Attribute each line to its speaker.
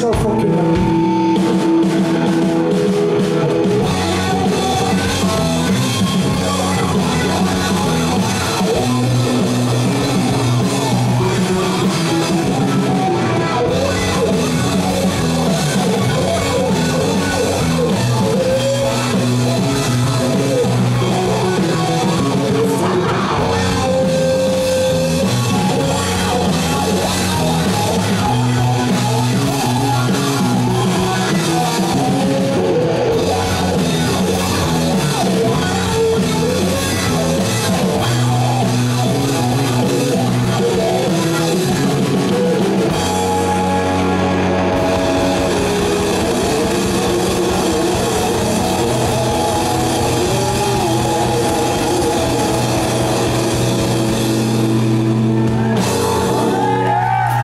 Speaker 1: so fucking